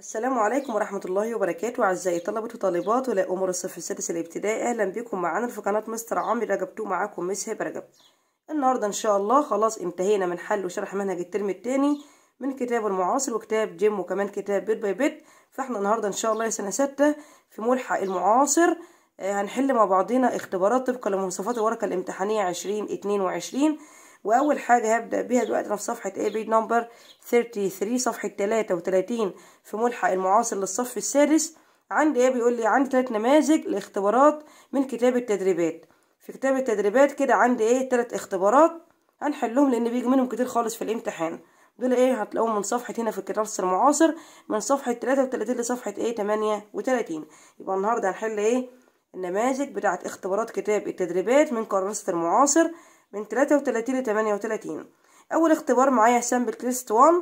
السلام عليكم ورحمة الله وبركاته أعزائي طلبة وطالبات وأولياء أمور الصف السادس الابتدائي. أهلا بكم معانا في قناة مستر عمرو رجب تو معاكم Miss هبة رجب. النهاردة إن شاء الله خلاص انتهينا من حل وشرح منهج الترم التاني من كتاب المعاصر وكتاب Gem وكمان كتاب Bit by Bit فإحنا النهاردة إن شاء الله سنة ستة في ملحق المعاصر. آه هنحل مع بعضنا اختبارات طبقا لمواصفات الورقة الامتحانية عشرين اتنين وعشرين. وأول حاجة هبدا بيها دلوقتي أنا في صفحة إيه page number 33 صفحة 33 في ملحق المعاصر للصف السادس. عندي إيه؟ بيقول لي عندي ثلاث نماذج لاختبارات من كتاب التدريبات. في كتاب التدريبات كده عندي إيه؟ ثلاث اختبارات هنحلهم لأن بيجي منهم كتير خالص في الامتحان. دول إيه؟ هتلاقوهم من صفحة هنا في الكتاب المعاصر من صفحة 33 لصفحة إيه 38 يبقى النهارده هنحل إيه؟ النماذج بتاعت اختبارات كتاب التدريبات من كراسة المعاصر. من 33 ل 38 أول اختبار معايا sample test 1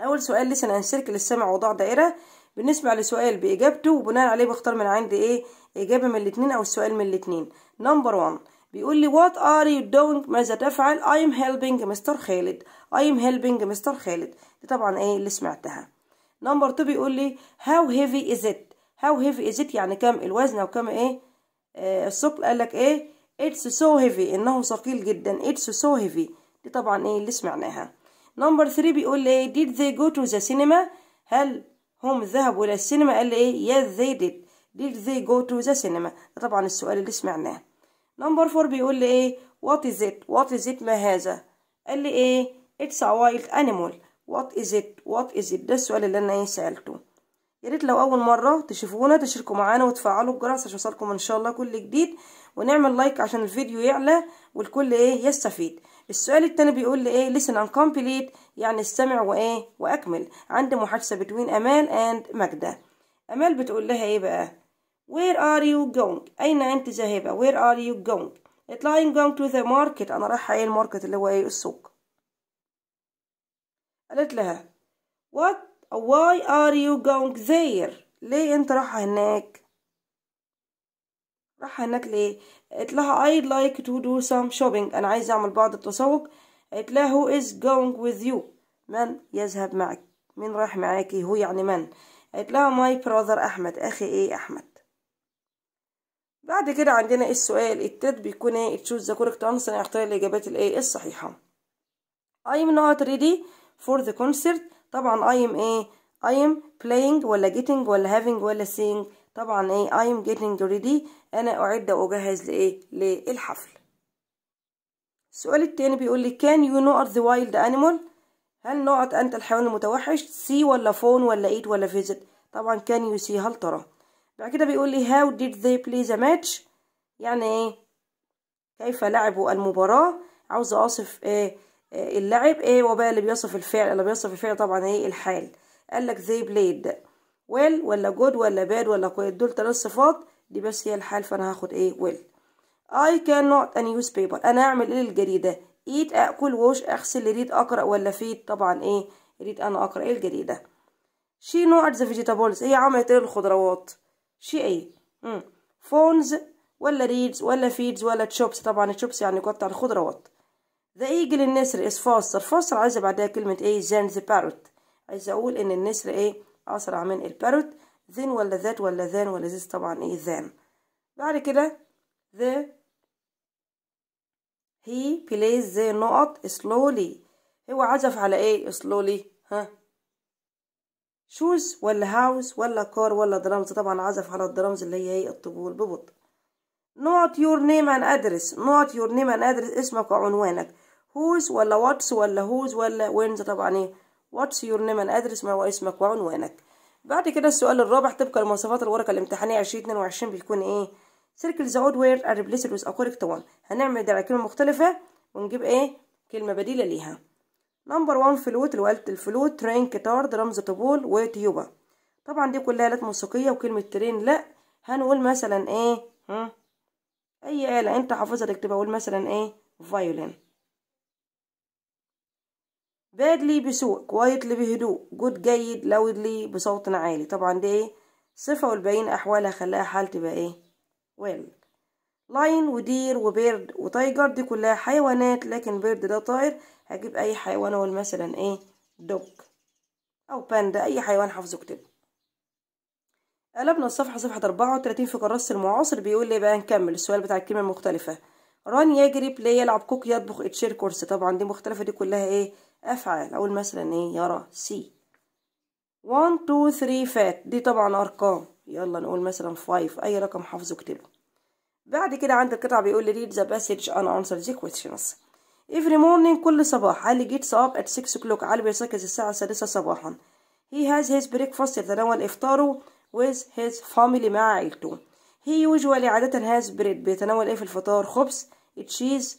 أول سؤال لسه أنسيركل السمع وضع دائرة. بنسمع لسؤال بإجابته وبناء عليه بختار من عندي إيه إجابة من الاتنين أو السؤال من الاتنين. number 1 بيقول لي what are you doing ماذا تفعل؟ I am helping Mister خالد. I am helping Mister خالد. دي طبعا إيه اللي سمعتها. number 2 بيقول لي how heavy is it how heavy is it يعني كم الوزن أو كم إيه؟ آه الثقل؟ قال لك إيه؟ It's so heavy. إنه ثقيل جدا. It's so heavy. دي طبعا إيه اللي سمعناها. number 3 بيقول لي Did they go to the cinema هل هم ذهبوا إلى السينما؟ قال لي إيه Yes they did. Did they go to the cinema ده طبعا السؤال اللي سمعناه. number 4 بيقول لي إيه What is it What is it ما هذا؟ قال لي إيه It's a wild animal. What is it? What is it ده السؤال اللي أنا إيه سألته. يا ريت لو أول مرة تشوفونا تشتركوا معانا وتفعلوا الجرس عشان يوصلكم إن شاء الله كل جديد. ونعمل like عشان الفيديو يعلى والكل إيه يستفيد. السؤال التاني بيقول لي إيه listen and complete يعني استمع وإيه وأكمل. عندي محادثة بين أمال and ماجدة. أمال بتقول لها إيه بقى؟ Where are you going أين أنت ذاهبة؟ Where are you going اطلعي going to the market. أنا رايحة إيه ال market اللي هو إيه السوق؟ قالت لها what why are you going there? ليه انت رايحة هناك؟ رايحة هناك ليه؟ قلت لها I'd like to do some shopping. أنا عايز أعمل بعض التسوق. قلت لها who is going with you? من يذهب معك. مين رايح معاكي؟ هو يعني من؟ قلت لها my brother أحمد. أخي إيه أحمد؟ بعد كده عندنا السؤال التالت بيكون إيه؟ Choose the correct answer. أختار الإجابات الإيه؟ الصحيحة. I'm not ready for the concert. طبعا I am إيه I am playing ولا getting ولا having ولا seeing. طبعا إيه I am getting ready. أنا أعد وأجهز لإيه؟ للحفل. السؤال التاني بيقول لي can you know the wild animal? هل نقط أنت الحيوان المتوحش؟ See ولا phone ولا eat ولا visit. طبعا can you see هل ترى؟ بعد كده بيقول لي how did they play the match? يعني إيه؟ كيف لعبوا المباراة؟ عاوز اصف إيه؟ اللعب إيه؟ وبقى اللي بيصف الفعل اللي بيصف الفعل طبعا إيه؟ الحال. قال لك they played well ولا good ولا bad ولا quick دول ثلاث صفات. دي بس هي الحال فأنا هاخد إيه؟ well. I can نقط a newspaper. أنا اعمل إيه الجريدة eat أكل wash أغسل read أقرأ ولا feed طبعا إيه؟ read أنا أقرأ. إيه الجريدة؟ she نقط the vegetables. هي عملت إيه الخضروات she إيه مم. phones ولا reads ولا feeds ولا chops. طبعا chops يعني قطع الخضروات. The eagle النسر is faster faster عايزة بعدها كلمة إيه than the parrot. عايزة أقول إن النسر إيه أسرع من الباروت. Then ولا that ولا than ولا this طبعا إيه than بعد كده the he plays the نقط slowly. هو عزف على إيه slowly. ها. Shoes ولا house ولا car ولا درامز طبعا عزف على الدرامز اللي هي إيه الطبول. ببطء نقط your name and address. نقط your name and address. اسمك وعنوانك. Whose ولا what's ولا whose ولا when's طبعا إيه. Your name and address ما هو اسمك وعنوانك بعد كده السؤال الرابع طبقا لمواصفات الورقة الامتحانية 2022 بيكون إيه؟ Circle the odd word and replace it with a one. هنعمل ده على كلمة مختلفة ونجيب إيه؟ كلمة بديلة ليها. number 1 فلوت اللي هي آلة الفلوت train قطار drums طبول و tuba طبعا دي كلها آلات موسيقية وكلمة train لا. هنقول مثلا إيه؟ هم؟ أي آلة أنت حافظها تكتبها قول مثلا إيه؟ violin badly بسوء quietly بهدوء good جيد loudly بصوت عالي. طبعا دي إيه؟ صفة والباقيين أحوال هخليها حال تبقى إيه؟ well lion و deer و bird و tiger دي كلها حيوانات لكن bird ده طائر. هجيب أي حيوان أقول مثلا إيه؟ dog أو باندا أي حيوان حافظه اكتبه. قلبنا الصفحة صفحة 34 في كراسة المعاصر بيقول لي بقى نكمل السؤال بتاع الكلمة المختلفة. run يجري play يلعب cook يطبخ a chair كرسي طبعا دي مختلفة دي كلها إيه؟ أفعال أقول مثلا إيه؟ يرى see 1 2 3 fat. دي طبعا أرقام. يلا نقول مثلا 5 أي رقم حافظه اكتبه. بعد كده عند القطعة بيقول لي read the passage and answer the questions. Every morning كل صباح. علي gets up at 6 o'clock. علي بيستيقظ الساعة السادسة صباحا. He has his breakfast يتناول إفطاره with his family مع عيلته. He usually عادة has bread. بيتناول إيه في الفطار؟ خبز. Cheese.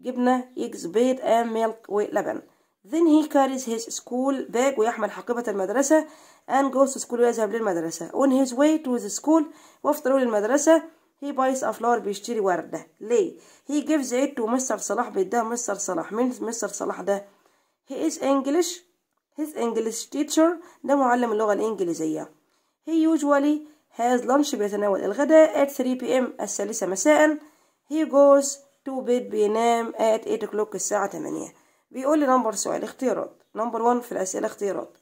جبنة. eggs. بيض. and milk. ولبن then he carries his school bag ويحمل حقيبة المدرسة and goes to school ويذهب للمدرسة on his way to the school وفي طريقه للمدرسة he buys a flower بيشتري وردة ليه he gives it to Mister صلاح بيديها مستر صلاح مين مستر صلاح ده he is English his English teacher ده معلم اللغة الإنجليزية he usually has lunch بيتناول الغداء at 3 p.m. الثالثة مساء he goes to bed بينام at 8 o'clock الساعة 8 بيقول لي number سؤال اختيارات. number 1 في الأسئلة اختيارات.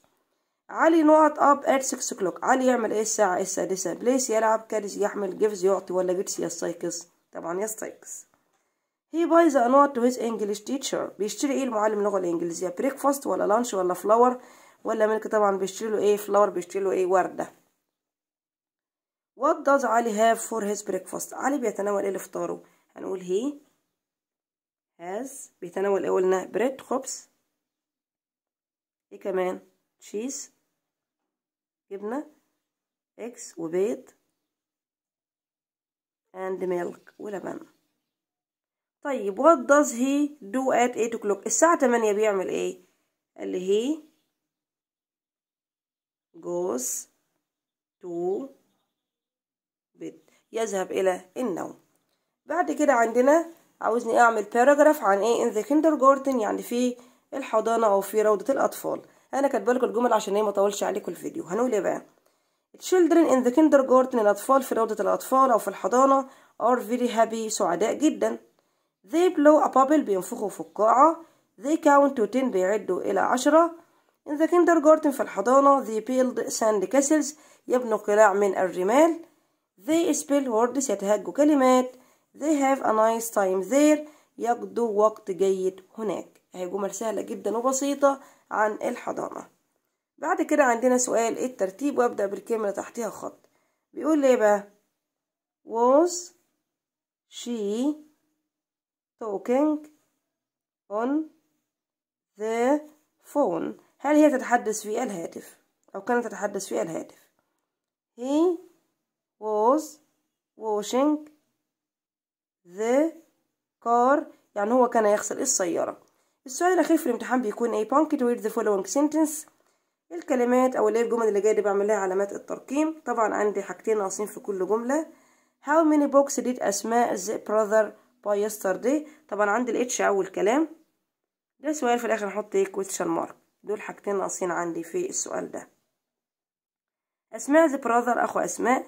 علي نقط up at 6 o'clock. علي يعمل إيه الساعة؟ السادسة plays يلعب carries يحمل gives يعطي ولا gets يستيقظ؟ طبعا يستيقظ. He buys a نقط to his English teacher. بيشتري إيه المعلم اللغة الإنجليزية؟ breakfast ولا lunch ولا flower ولا milk طبعا بيشتري له إيه flower بيشتري له إيه وردة؟ What does علي have for his breakfast علي بيتناول إيه لفطاره؟ هنقول he has بيتناول إيه قلنا bread خبز. إيه كمان؟ cheese جبنة eggs وبيض. and milk ولبن. طيب what does he do at 8 o'clock الساعة 8 بيعمل إيه؟ قال لي he goes to bed. يذهب إلى النوم. بعد كده عندنا عاوزني أعمل paragraph عن إيه؟ In the kindergarten يعني في الحضانة أو في روضة الأطفال. أنا كاتبة لكم الجمل عشان إيه ما أطولش عليكم الفيديو. هنقول إيه بقى؟ Children in the kindergarten الأطفال في روضة الأطفال أو في الحضانة are very happy سعداء جدا. They blow a bubble بينفخوا فقاعة they count to ten بيعدوا إلى عشرة. In the kindergarten في الحضانة they build sand castles يبنوا قلاع من الرمال. They spell words يتهجوا كلمات. They have a nice time there. يقضوا وقت جيد هناك. هي جمل سهلة جدا وبسيطة عن الحضانة. بعد كده عندنا سؤال إيه الترتيب؟ وأبدأ بالكلمة تحتها خط. بيقول لي بقى was she talking on the phone هل هي تتحدث في الهاتف؟ أو كانت تتحدث في الهاتف. He was washing the car. يعني هو كان يغسل السيارة. السؤال الأخير في الامتحان بيكون إيه؟ Punctuate the following sentence. الكلمات أو اللي هي الجمل اللي جاية دي بعمل لها علامات الترقيم. طبعا عندي حاجتين ناقصين في كل جملة. How many books did أسماء the brother by yesterday? طبعا عندي الإتش أول كلام. ده سؤال في الآخر نحط إيه؟ question mark. دول حاجتين ناقصين عندي في السؤال ده. أسماء's brother أخو أسماء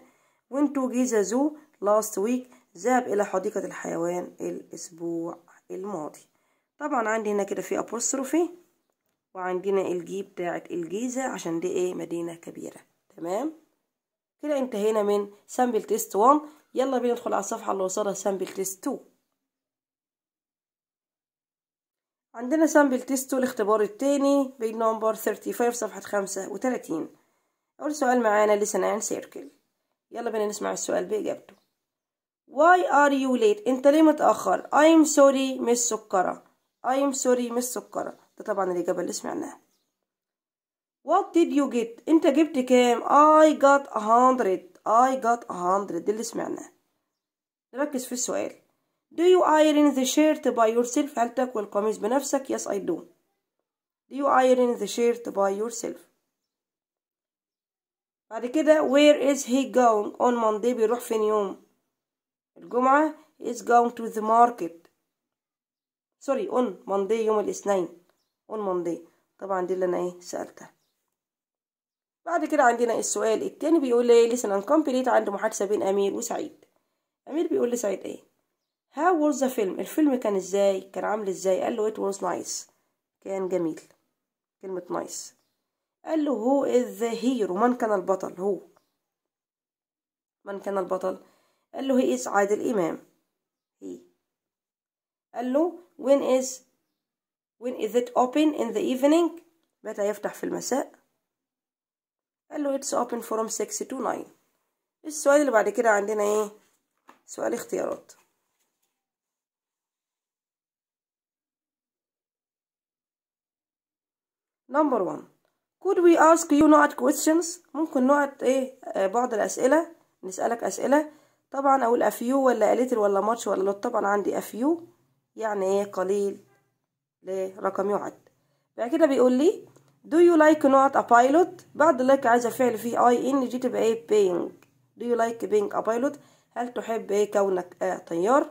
went to Giza Zoo last week. ذهب إلى حديقة الحيوان الأسبوع الماضي. طبعا عندي هنا كده في apostrophe وعندنا ال G بتاعة الجيزة عشان دي إيه؟ مدينة كبيرة. تمام؟ كده انتهينا من sample test 1 يلا بينا ندخل على الصفحة اللي وصلها sample test 2 عندنا sample test 2 الاختبار التاني page number 35 صفحة 35 أول سؤال معانا and circle يلا بينا نسمع السؤال بإجابته. Why are you late انت ليه متأخر I'm sorry مش سكرة I'm sorry مش سكرة ده طبعا الإجابة اللي سمعناها What did you get انت جبت كام I got a hundred I got a hundred دي اللي سمعناه نركز في السؤال Do you iron the shirt by yourself هل تكوي القميص بنفسك Yes I do Do you iron the shirt by yourself بعد كده Where is he going on Monday بيروح فين يوم الجمعة is going to the market. سوري on Monday يوم الاثنين. On Monday. طبعا دي اللي أنا إيه سألتها. بعد كده عندنا السؤال التاني بيقول لي listen and complete. عند محادثة بين أمير وسعيد. أمير بيقول لسعيد إيه؟ How was the film الفيلم كان إزاي؟ كان عامل إزاي؟ قال له it was nice. كان جميل. كلمة nice. قال له هو is the hero من كان البطل؟ هو من كان البطل؟ قال له he is عادل إمام. He. قال له when is when is it open in the evening? متى يفتح في المساء؟ قال له it's open from 6 to 9 السؤال اللي بعد كده عندنا إيه؟ سؤال اختيارات. number 1 could we ask you نقط questions? ممكن نقعد إيه بعض الأسئلة نسألك أسئلة طبعا أقول a few ولا a little ولا much ولا lot طبعا عندي a few يعني إيه؟ قليل. لرقم يعد بعد كده بيقول لي do you like نقط a pilot? بعد like عايزة فعل فيه ing تبقى إيه؟ being. Do you like being a pilot? هل تحب إيه كونك؟ آه طيار.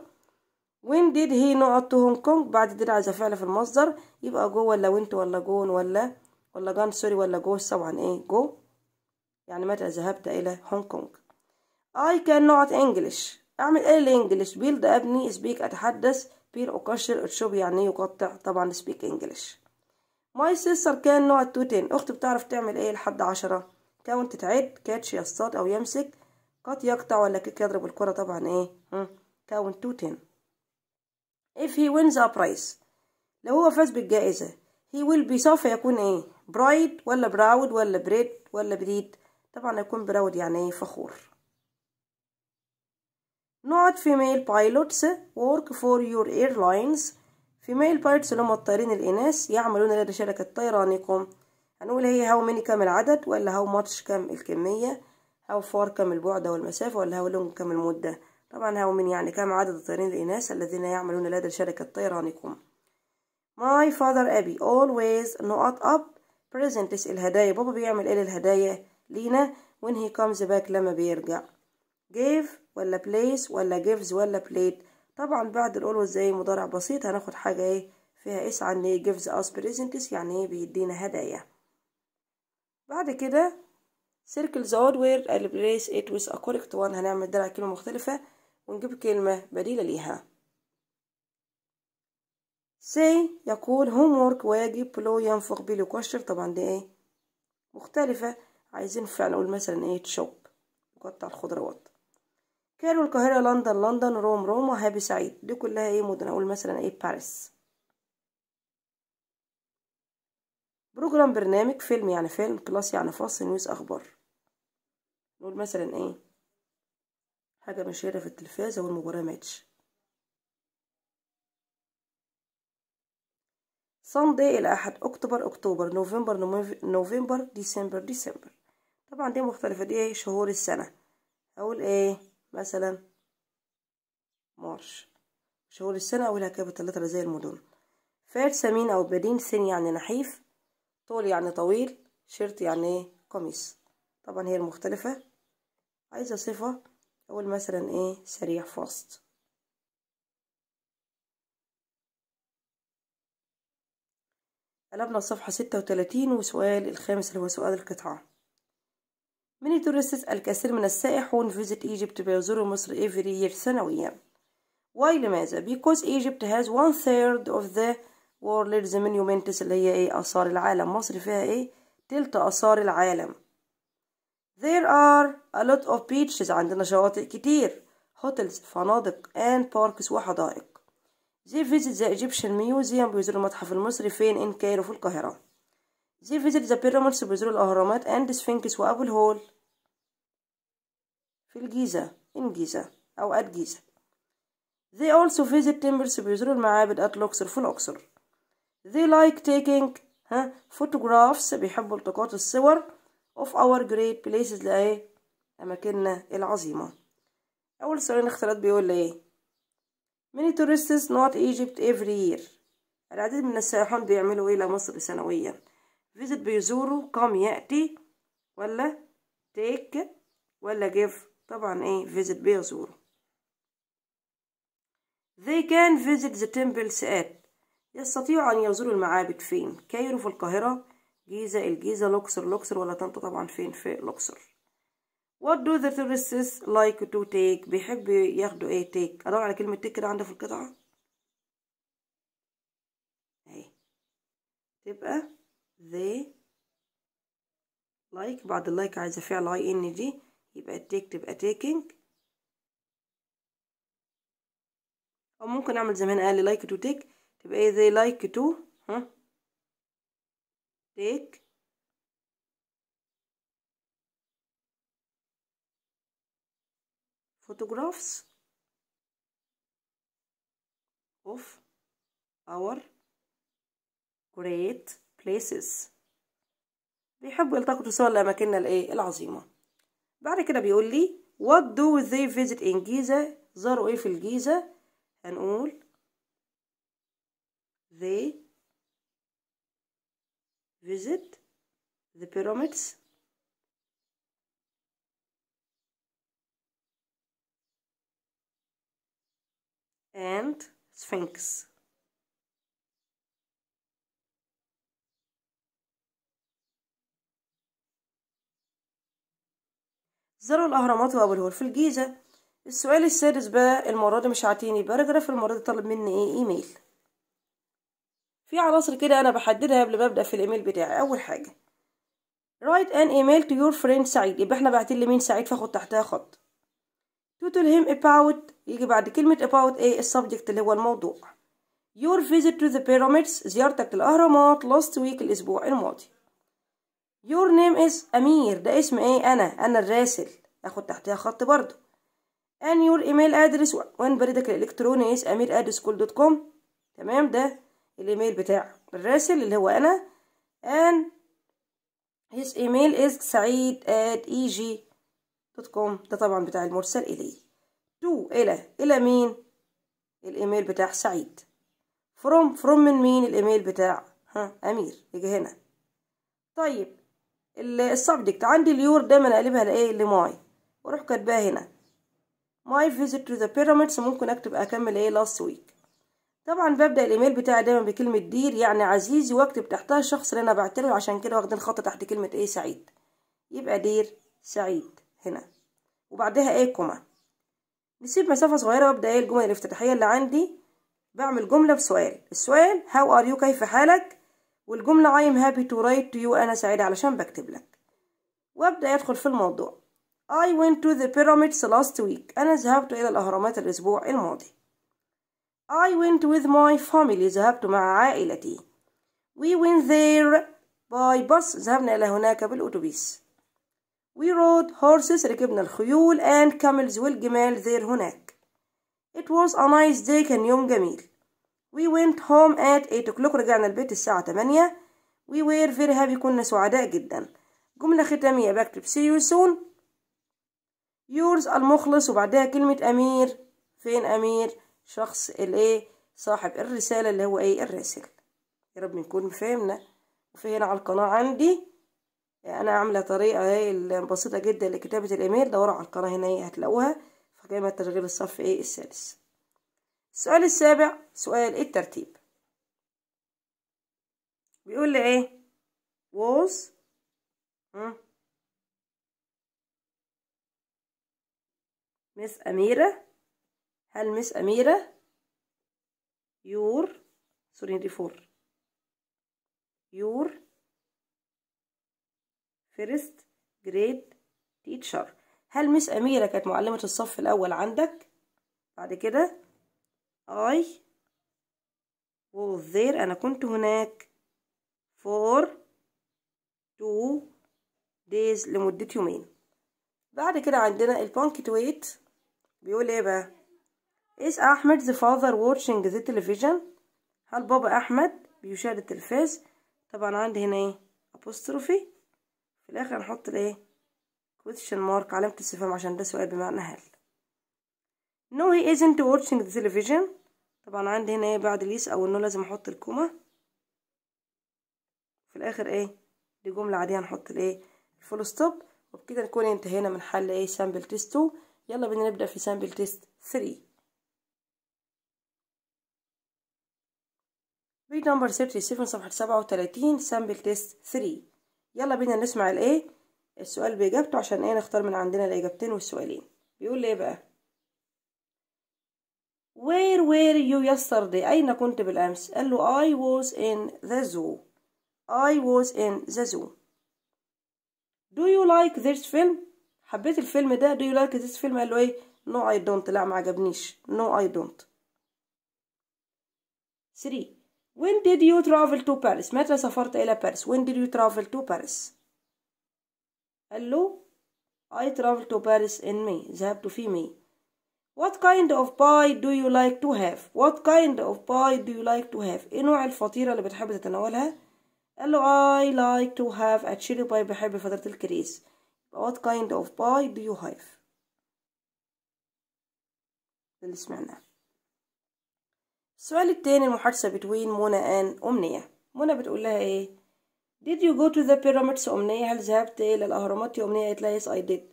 When did he نقط to Hong Kong? بعد did عايزة فعل في المصدر. يبقى go ولا went ولا gone ولا ولا gone sorry ولا go طبعا إيه جو يعني متى ذهبت إلى هونج كونج I can نقط English. أعمل إيه ال English build أبني speak أتحدث؟ peel أقشر؟ chop يعني يقطع. طبعا speak English. My sister can نقط to ten أختي بتعرف تعمل إيه لحد عشرة؟ count تعد catch يصطاد أو يمسك. cut يقطع ولا kick يضرب الكرة؟ طبعا إيه. count to if he wins a prize. لو هو فاز بالجائزة. He will be سوف يكون إيه؟ pride ولا proud ولا bread ولا bread طبعا يكون proud يعني إيه فخور. Not female pilots work for your airlines. Female pilots اللي هم الطيارين الإناث يعملون لدى شركة طيرانكم. هنقول هي هاو ماني كام العدد ولا هاو ماتش كام الكمية؟ هاو فار كام البعد والمسافة ولا هاو لونج كام المدة؟ طبعا هاو ماني يعني كام عدد الطيارين الإناث الذين يعملون لدى شركة طيرانكم. My father أبي always نقط up. Presents الهدايا. بابا بيعمل إيه للهدايا؟ لينا. When he comes back لما بيرجع. Gave ولا place ولا gives ولا played طبعا بعد الأولوز زي مضارع بسيط هناخد حاجة إيه فيها إس عن إيه gives us presents يعني إيه بيدينا هدايا. بعد كده odd word and replace it with a correct one هنعمل درع كلمة مختلفة ونجيب كلمة بديلة ليها. say يقول homework واجب بلو ينفخ بيه يكشر طبعا دي إيه مختلفة. عايزين فعلا نقول مثلا إيه chop يقطع الخضروات. Cairo القاهرة لندن Rome روما happy سعيد. دي كلها إيه مدن أقول مثلا إيه باريس. program برنامج فيلم يعني فيلم class يعني فصل news أخبار. نقول مثلا إيه حاجة مشهورة في التلفاز أو المباراة ماتش. Sunday الأحد أكتوبر أكتوبر. نوفمبر نوفمبر ديسمبر ديسمبر. طبعا دي مختلفة دي إيه شهور السنة. أقول إيه مثلا March. شهور السنة أولها capital letter زي المدن. fat سمين أو بدين thin يعني نحيف tall يعني طويل shirt يعني قميص. طبعا هي المختلفة. عايزة صفة أقول مثلا إيه سريع fast قلبنا الصفحة ستة وتلاتين وسؤال الخامس اللي هو سؤال القطعة. many tourists الكثير من السائحون visit Egypt بيزوروا مصر every year سنويا. why لماذا؟ Because Egypt has one third of the world's monuments اللي هي إيه؟ آثار العالم. مصر فيها إيه؟ تلت آثار العالم. There are a lot of beaches عندنا شواطئ كتير. Hotels فنادق and parks وحدائق. They visit the Egyptian Museum بيزوروا المتحف المصري فين؟ إن كايرو في القاهرة. They visit the pyramids بيزوروا الأهرامات and Sphinx وأبو الهول في الجيزة إن جيزة أو at جيزة They also visit temples بيزوروا المعابد at الأقصر في الأقصر They like taking ها photographs بيحبوا التقاط الصور of our great places لإيه أماكننا العظيمة. أول سؤال الاختيارات بيقول لي إيه؟ Many tourists not Egypt every year. العديد من السائحون بيعملوا إلى مصر سنويا؟ Visit بيزوروا come يأتي ولا take ولا give. طبعا إيه visit بيزوروا they can visit the temples at يستطيعوا أن يزوروا المعابد فين؟ كايرو في القاهرة جيزة الجيزة الأقصر الأقصر ولا طنطا طبعا فين؟ في الأقصر. What do the tourists like to take بيحبوا ياخدوا إيه take أدور على كلمة take كده عندي في القطعة. اهي تبقى they like بعد ال like عايزة فعل ing يبقى take تبقى taking أو ممكن أعمل زي ما هنا قال لي like to take تبقى إيه زي like to ها؟ تيك photographs of our great places. بيحبوا يلتقطوا صور لأماكننا الإيه؟ العظيمة. بعد كده بيقول لي what do they visit in Giza? زاروا إيه في الجيزة؟ هنقول they visit the pyramids. And Sphinx. زاروا الأهرامات وأبو الهول في الجيزة. السؤال السادس بقى المرة دي مش عاطيني باراجراف المرة دي طلب مني إيه؟ إيميل. في عناصر كده أنا بحددها قبل ما أبدأ في الإيميل بتاعي. أول حاجة write an email to your friend سعيد يبقى إحنا باعتين لمين؟ سعيد فاخد تحتها خط. to tell him about يجي بعد كلمة about إيه؟ ال subject اللي هو الموضوع. your visit to the pyramids زيارتك للأهرامات last week الأسبوع الماضي. Your name is أمير ده اسم إيه؟ أنا. أنا الراسل. اخد تحتها خط برضو. And your email address وين بريدك الإلكتروني is أمير at school dot com تمام؟ ده الإيميل بتاع الراسل اللي هو أنا. And his email is سعيد at eg dot com ده طبعا بتاع المرسل إليه to إلى. إلى مين؟ الإيميل بتاع سعيد. From. From من مين الإيميل بتاع؟ ها أمير. يجي هنا. طيب. ال subject. عندي ال your دايما أقلبها لإيه ل my وأروح كاتباها هنا. my visit to the pyramids ممكن أكتب أكمل إيه؟ last week. طبعا ببدأ الإيميل بتاعي دايما بكلمة Dear يعني عزيزي وأكتب تحتها الشخص اللي أنا بعتله عشان كده واخدين خط تحت كلمة إيه؟ سعيد. يبقى Dear سعيد هنا. وبعدها إيه؟ comma. نسيب مسافة صغيرة وأبدأ إيه؟ الجمل الافتتاحية اللي عندي. بعمل جملة بسؤال. السؤال how are you كيف حالك؟ والجملة I am happy to write to you أنا سعيدة علشان بكتب لك. وأبدأ أدخل في الموضوع. I went to the pyramids last week. أنا ذهبت إلى الأهرامات الأسبوع الماضي. I went with my family. ذهبت مع عائلتي. We went there by bus. ذهبنا إلى هناك بالأتوبيس We rode horses. ركبنا الخيول and camels والجمال there هناك. It was a nice day. كان يوم جميل. We went home at 8 o'clock رجعنا البيت الساعة 8 We were very happy كنا سعداء جدا. جملة ختامية بكتب see you soon. Yours المخلص وبعدها كلمة أمير. فين أمير؟ شخص الايه صاحب الرسالة اللي هو إيه الراسل. يا رب نكون فهمنا وفي هنا على القناة عندي. أنا عاملة طريقة إيه بسيطة جدا لكتابة الإيميل دوروا على القناة هنا هتلاقوها. في قائمة تشغيل الصف إيه السادس السؤال السابع سؤال الترتيب. بيقول لي إيه؟ was Miss أميرة. هل Miss أميرة؟ your sorry for your first grade teacher هل Miss أميرة كانت معلمة الصف الأول عندك؟ بعد كده I was there أنا كنت هناك. For two days لمدة يومين. بعد كده عندنا البونكتويت بيقول إيه بقى؟ Is أحمد the father watching the television? هل بابا أحمد بيشاهد التلفاز؟ طبعا عندي هنا إيه؟ apostrophe. في الآخر هنحط الإيه؟ question mark علامة استفهام عشان ده سؤال بمعنى هل. No he isn't watching the television. طبعا عندي هنا إيه بعد ال yes أو ال no لازم أحط ال comma. في الآخر إيه؟ دي جملة عادية هنحط الإيه؟ ال full stop وبكده نكون انتهينا من حل إيه؟ sample test 2 يلا بينا نبدأ في sample test 3 page number 37 صفحة 37 sample test 3 يلا بينا نسمع الإيه؟ السؤال بإجابته عشان إيه نختار من عندنا الإجابتين والسؤالين. بيقول لي إيه بقى؟ Where were you yesterday أين كنت بالأمس قال له I was in the zoo I was in the zoo do you like this film حبيت الفيلم ده do you like this film قال له ايه no I don't لا ما عجبنيش no I don't 3 when did you travel to Paris متى سافرت إلى باريس when did you travel to Paris قال له I traveled to Paris in May ذهبت في ماي What kind of pie do you like to have? What kind of pie do you like to have? إيه نوع الفطيرة اللي بتحب تتناولها؟ قال له I like to have a cherry pie بحب فترة الكريز. What kind of pie do you have? اللي سمعناه. السؤال التاني المحادثة between منى and أمنية. منى بتقول لها إيه؟ Did you go to the pyramids أمنية؟ هل ذهبت إلى الأهرامات يا أمنية؟ قالت لها yes I did.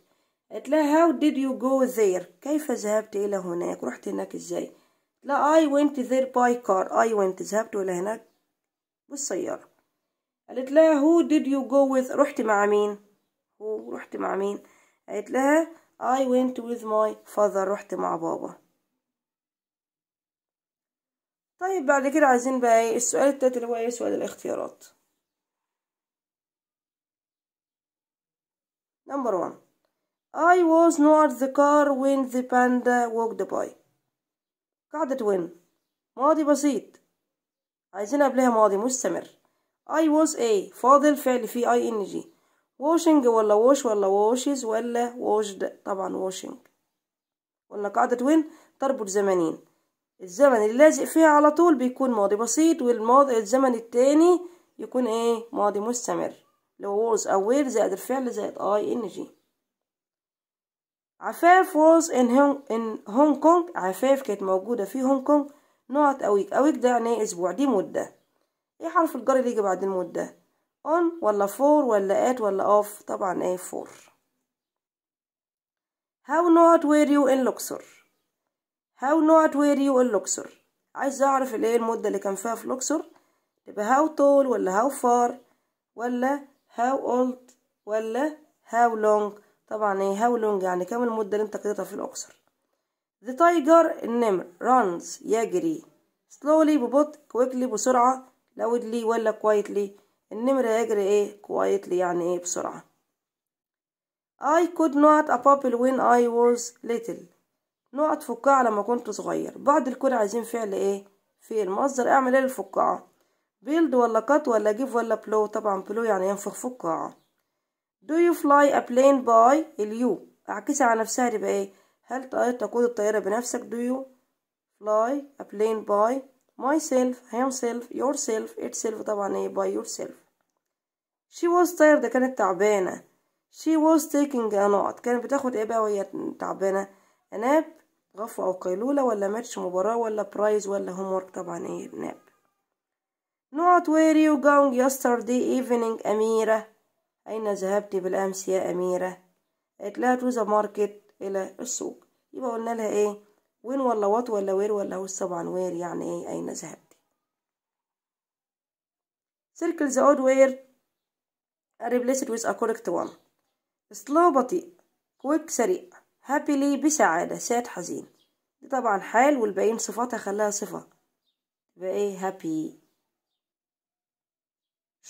قالت لها how did you go there? كيف ذهبت إلى هناك؟ رحت هناك إزاي؟ لا I went there by car. I went. ذهبت إلى هناك بالسيارة. قالت لها who did you go with? رحت مع مين؟ هو رحت مع مين؟ قالت لها I went with my father. رحت مع بابا. طيب بعد كده عايزين بقى إيه؟ السؤال التالت اللي هو إيه؟ سؤال الاختيارات. نمبر 1 I was not the car when the panda walked by قاعدة when ماضي بسيط. عايزين قبلها ماضي مستمر. I was a فاضل فعل فيه ing. Washing ولا wash ولا washes ولا washed. طبعا washing. قلنا قاعدة when تربط زمنين. الزمن اللي لازق فيها على طول بيكون ماضي بسيط والماضي الزمن التاني يكون إيه؟ ماضي مستمر. لو was أو were زائد الفعل زائد ing. عفاف was in Hong, in Hong Kong. عفاف كانت موجودة في هونج كونج نقط أويك. أويك ده يعني أسبوع. دي مدة. إيه حرف الجر اللي يجي بعد المدة؟ On ولا for ولا at ولا off طبعا إيه for. How not were you in Luxor? How not were you in Luxor? عايز أعرف الايه المدة اللي كان فيها في لوكسور تبقى how tall ولا how far ولا how old ولا how long طبعا إيه how long يعني كم المدة اللي أنت قضيتها في الأقصر؟ The tiger النمر runs يجري slowly ببطء quickly بسرعة loudly ولا quietly النمر يجري إيه؟ quietly يعني إيه؟ بسرعة. I could not a bubble when I was little. نقط فقاعة لما كنت صغير. بعد الكل عايزين فعل إيه؟ فعل. مصدر أعمل إيه للفقاعة build ولا cut ولا give ولا blow. طبعا blow يعني ينفخ فقاعة Do you fly a plane by اليو اعكسها على نفسها تبقى إيه؟ هل تقود الطيارة بنفسك؟ Do you fly a plane by myself himself yourself itself طبعا إيه؟ by yourself. She was tired كانت تعبانة. She was taking a نقط كانت بتاخد إيه بقى وهي تعبانة؟ nap غفوة أو قيلولة ولا ماتش مباراة ولا prize ولا homework طبعا إيه؟ nap نقط where you going yesterday evening أميرة. أين ذهبت بالأمس يا أميرة؟ قالت لها to the market إلى السوق. يبقى قلنا لها إيه؟ when ولا what ولا where ولا whose طبعا where؟ يعني إيه؟ أين ذهبت؟ Odd word replace it with a correct one. Slow بطيء. Quick سريع. Happily بسعادة. sad حزين. دي طبعا حال والباقيين صفاتها خلاها صفة. يبقى إيه؟ Happy.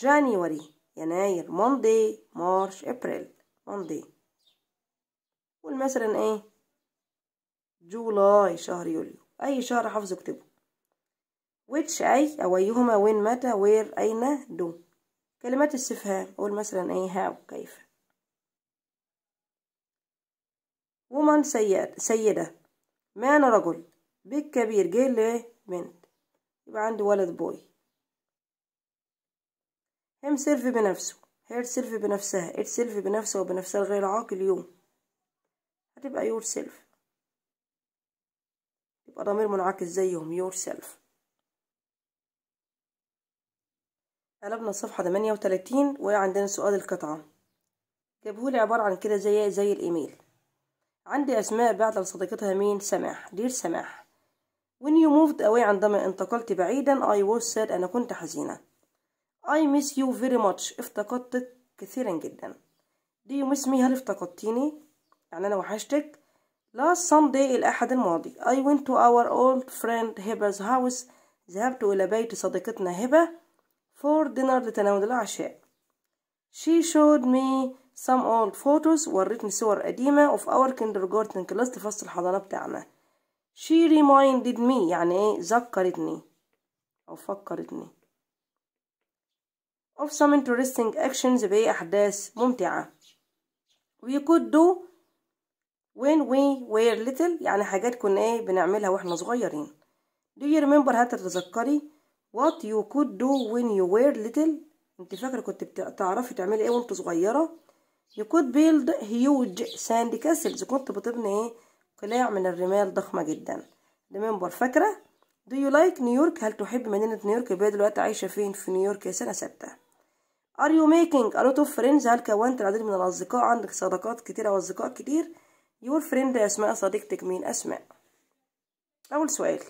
January. يناير Monday March April Monday قول مثلا إيه؟ July شهر يوليو. أي شهر حافظ اكتبه which اي أو أيهما when متى where أين دو كلمات استفهام. قول مثلا إيه؟ how كيف؟ Woman سيد سيدة. man رجل. big كبير. girl بنت يبقى عندي ولد boy himself بنفسه herself بنفسها itself بنفسه وبنفسها غير عاقل you هتبقى yourself يبقى ضمير منعكس زيهم yourself قلبنا الصفحة 38 وعندنا سؤال القطعة. جابهولي عبارة عن كده زي زي الإيميل. عندي أسماء بعت لصديقتها مين؟ سماح. Dear سماح. When you moved away عندما انتقلت بعيدا I was sad. أنا كنت حزينة I miss you very much. افتقدتك كثيرا جدا. Do you miss me? هل افتقدتيني؟ يعني أنا وحشتك. Last Sunday الأحد الماضي. I went to our old friend هبة house. ذهبت إلى بيت صديقتنا هبة for dinner لتناول العشاء. She showed me some old photos. ورتني صور قديمة of our kindergarten class فصل الحضانة بتاعنا. She reminded me. يعني إيه؟ ذكرتني. أو فكرتني. Of some interesting actions بأي أحداث ممتعة. We could do when we were little يعني حاجات كنا إيه بنعملها وإحنا صغيرين. Do you remember هتتذكري what you could do when you were little? انت فاكرة كنت بتعرفي تعملي إيه وأنت صغيرة؟ You could build huge sand castles. كنت بتبني إيه قلاع من الرمال ضخمة جدا. Remember فاكرة؟ Do you like نيويورك هل تحب مدينة نيويورك؟ يبقى دلوقتي عايشة فين في نيويورك سنة ستة؟ Are you making a lot of friends? هل كونت العديد من الأصدقاء؟ عندك صداقات كتير أو أصدقاء كتير؟ Friend يا أسماء صديقتك مين؟ أسماء. أول سؤال.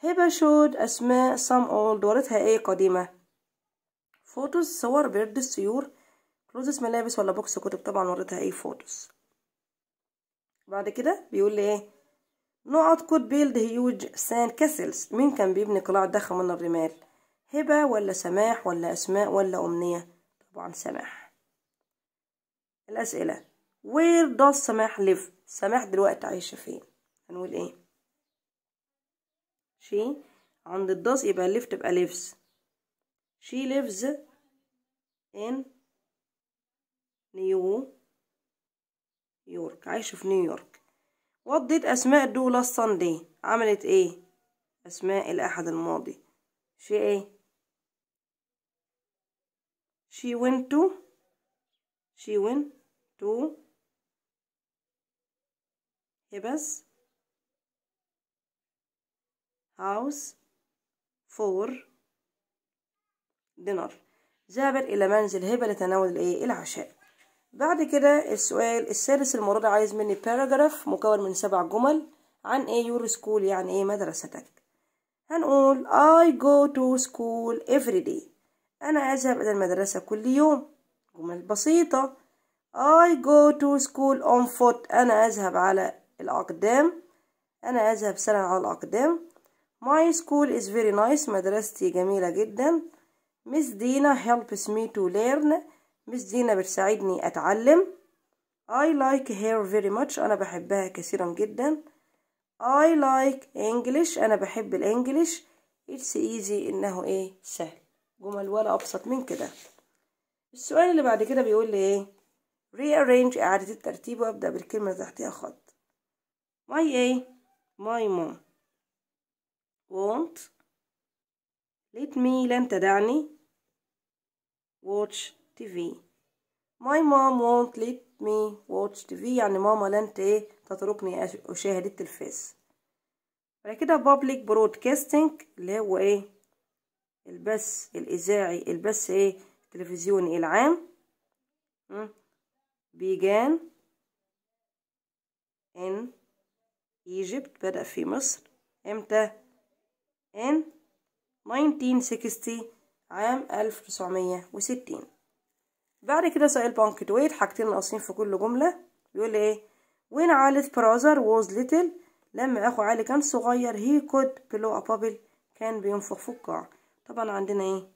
هبة showed أسماء some old ورتها إيه قديمة؟ photos صور birds طيور clothes ملابس ولا books كتب؟ طبعا ورتها إيه photos بعد كده بيقول لي إيه؟ نقط could build huge sand castles مين كان بيبني قلاع ضخمة من الرمال؟ هبة ولا سماح ولا أسماء ولا أمنية؟ طبعا سماح. الأسئلة. Where does سماح live سماح دلوقتي عايشة فين؟ هنقول إيه؟ She عند الداس يبقى live تبقى lives. She lives in نيو يورك عايشة في نيويورك did أسماء do last عملت إيه؟ أسماء الأحد الماضي. She إيه she went to she went to هبس house for dinner. ذهبت إلى منزل هبة لتناول الإيه؟ العشاء. بعد كده السؤال السادس المرة ده عايز مني باراجراف مكون من سبع جمل عن إيه يور سكول يعني إيه مدرستك. هنقول I go to school every day. أنا أذهب إلى المدرسة كل يوم. جمل بسيطة. I go to school on foot. أنا أذهب على الأقدام. أنا أذهب سرا على الأقدام. My school is very nice. مدرستي جميلة جدا. Miss دينا helps me to learn. Miss دينا بتساعدني أتعلم. I like her very much. أنا بحبها كثيرا جدا. I like English. أنا بحب الإنجليش. It's easy إنه إيه؟ سهل. جمل ولا أبسط من كده. السؤال اللي بعد كده بيقول لي إيه؟ Rearrange إعادة الترتيب وأبدأ بالكلمة اللي تحتها خط. My إيه my mom. Won't let me لن تدعني. Watch TV my mom won't let me watch TV يعني ماما لن إيه تتركني أشاهد التلفاز. بعد كده public broadcasting اللي هو إيه البث الإذاعي البث إيه؟ التلفزيوني العام. began in Egypt بدأ في مصر. إمتى؟ in 1960 عام 1960 بعد كده سؤال punctuate حاجتين ناقصين في كل جملة. بيقول إيه؟ When Ali's brother was little لما أخو علي كان صغير could blow a bubble كان بينفخ فقاعة طبعا عندنا إيه؟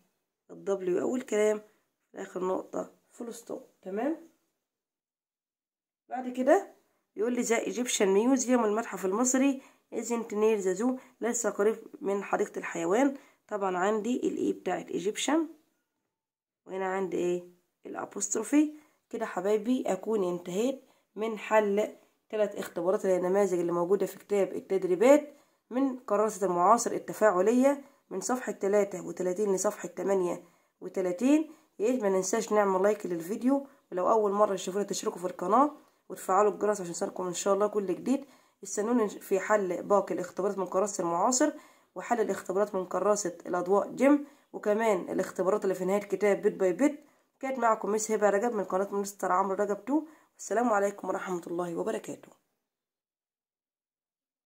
ال W. أول كلام في اخر نقطة. full stop تمام؟ بعد كده يقول لي the Egyptian Museum المتحف المصري isn't near the zoo. ليس قريب من حديقة الحيوان. طبعا عندي ال E بتاعت Egyptian وهنا عندي إيه؟ ال apostrophe. كده حبايبي أكون انتهيت من حل ثلاث اختبارات النماذج اللي موجودة في كتاب التدريبات من كراسة المعاصر التفاعلية من صفحة تلاتة وتلاتين لصفحة تمانية وتلاتين يا ما ننساش نعمل لايك للفيديو ولو أول مرة تشوفونا تشتركوا في القناة وتفعلوا الجرس عشان يوصلكم إن شاء الله كل جديد. استنوني في حل باقي الاختبارات من كراسة المعاصر وحل الاختبارات من كراسة الأضواء جيم وكمان الاختبارات اللي في نهاية كتاب بيت باي بيت كانت معكم مس هبة رجب من قناة مستر عمرو رجب 2 والسلام عليكم ورحمة الله وبركاته.